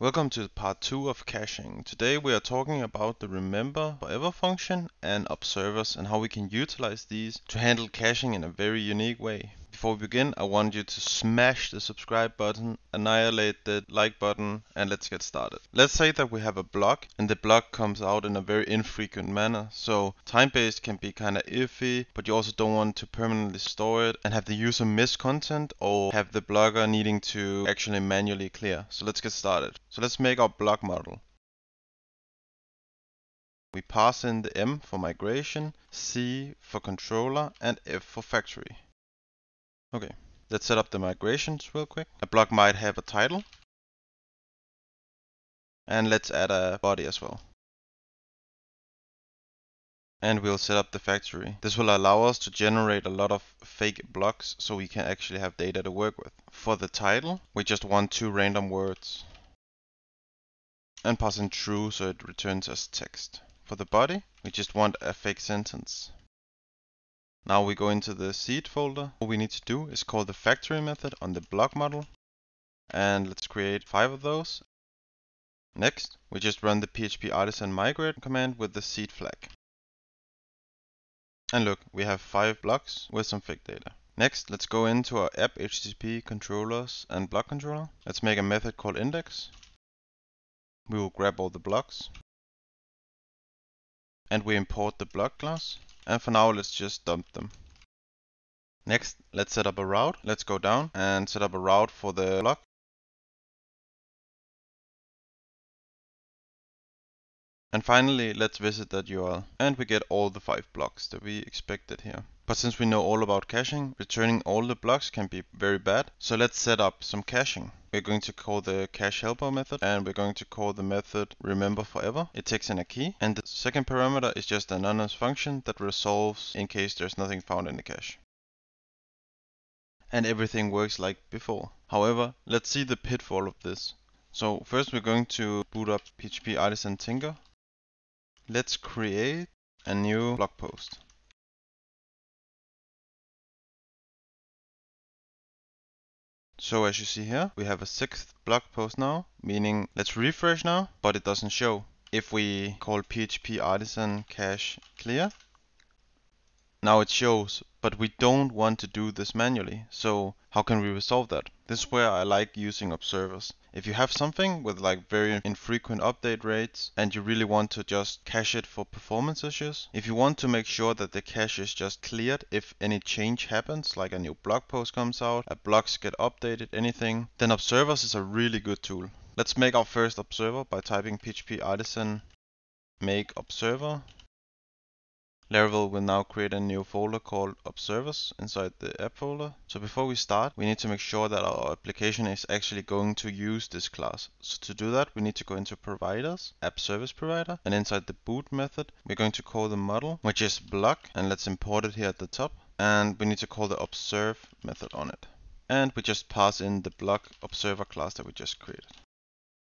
Welcome to part 2 of caching. Today we are talking about the remember forever function and observers and how we can utilize these to handle caching in a very unique way. Before we begin, I want you to smash the subscribe button, annihilate the like button, and let's get started. Let's say that we have a block and the block comes out in a very infrequent manner. So time-based can be kind of iffy, but you also don't want to permanently store it and have the user miss content or have the blogger needing to actually manually clear. So let's get started. So let's make our block model. We pass in the M for migration, C for controller, and F for factory. Okay, let's set up the migrations real quick. A block might have a title. And let's add a body as well. And we'll set up the factory. This will allow us to generate a lot of fake blocks so we can actually have data to work with. For the title, we just want two random words. And pass in true so it returns as text. For the body, we just want a fake sentence. Now we go into the seed folder. All we need to do is call the factory method on the block model. And let's create five of those. Next, we just run the php artisan migrate command with the seed flag. And look, we have five blocks with some fake data. Next, let's go into our app HTTP controllers and block controller. Let's make a method called index. We will grab all the blocks. And we import the block class. And for now, let's just dump them. Next, let's set up a route. Let's go down and set up a route for the block. And finally, let's visit that URL. And we get all the five blocks that we expected here. But since we know all about caching, returning all the blocks can be very bad. So let's set up some caching. We're going to call the cache helper method and we're going to call the method remember forever. It takes in a key and the second parameter is just an anonymous function that resolves in case there's nothing found in the cache. And everything works like before. However, let's see the pitfall of this. So first we're going to boot up PHP Artisan Tinker. Let's create a new blog post. So as you see here, we have a sixth blog post now, meaning let's refresh now, but it doesn't show. If we call PHP artisan cache clear, now it shows, but we don't want to do this manually. So how can we resolve that? This is where I like using observers. If you have something with like very infrequent update rates and you really want to just cache it for performance issues, if you want to make sure that the cache is just cleared if any change happens, like a new blog post comes out, a blocks get updated, anything, then observers is a really good tool. Let's make our first observer by typing php artisan make observer Laravel will now create a new folder called observers inside the app folder. So before we start, we need to make sure that our application is actually going to use this class. So to do that, we need to go into providers, app service provider, and inside the boot method, we're going to call the model, which is block, and let's import it here at the top. And we need to call the observe method on it. And we just pass in the block observer class that we just created.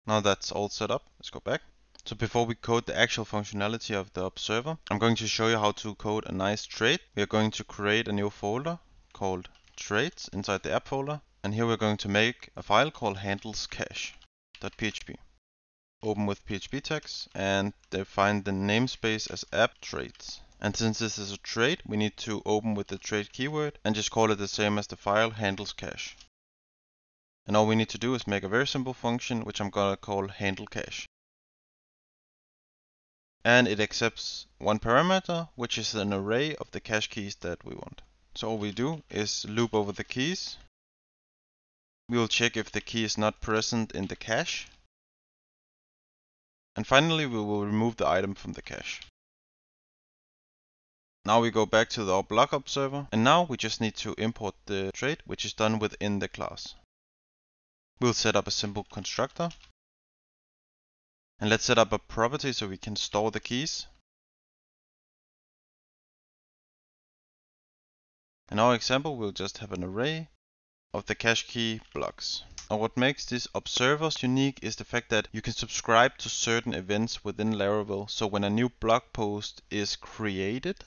Now that's all set up, let's go back. So before we code the actual functionality of the observer, I'm going to show you how to code a nice trait. We are going to create a new folder called traits inside the app folder. And here we're going to make a file called handlescache.php. Open with PHP tags and define the namespace as app traits. And since this is a trait, we need to open with the trait keyword and just call it the same as the file handlescache. And all we need to do is make a very simple function which I'm gonna call handleCache and it accepts one parameter, which is an array of the cache keys that we want. So all we do is loop over the keys. We will check if the key is not present in the cache. And finally, we will remove the item from the cache. Now we go back to our block observer, and now we just need to import the trait, which is done within the class. We'll set up a simple constructor and let's set up a property so we can store the keys. In our example, we'll just have an array of the cache key blocks. And what makes these observers unique is the fact that you can subscribe to certain events within Laravel. So when a new blog post is created,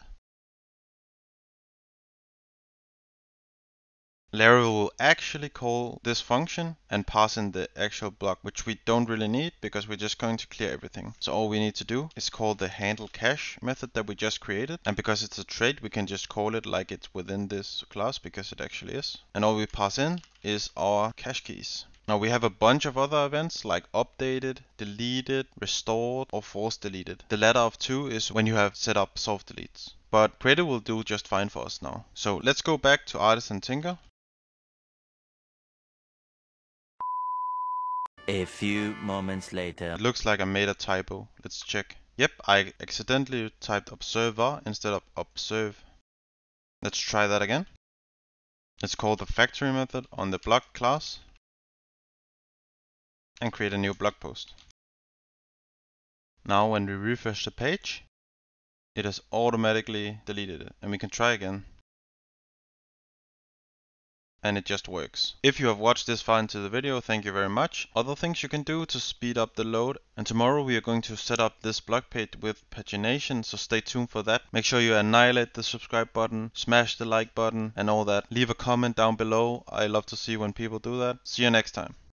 Laravel will actually call this function and pass in the actual block, which we don't really need because we're just going to clear everything. So all we need to do is call the handle cache method that we just created. And because it's a trait, we can just call it like it's within this class because it actually is. And all we pass in is our cache keys. Now we have a bunch of other events like updated, deleted, restored, or force deleted. The latter of two is when you have set up soft deletes. But creator will do just fine for us now. So let's go back to Artisan Tinker. A few moments later. It looks like I made a typo. Let's check. Yep, I accidentally typed observer instead of observe. Let's try that again. Let's call the factory method on the block class and create a new blog post. Now when we refresh the page, it has automatically deleted it and we can try again. And it just works. If you have watched this far into the video, thank you very much. Other things you can do to speed up the load. And tomorrow we are going to set up this blog page with pagination, so stay tuned for that. Make sure you annihilate the subscribe button, smash the like button and all that. Leave a comment down below. I love to see when people do that. See you next time.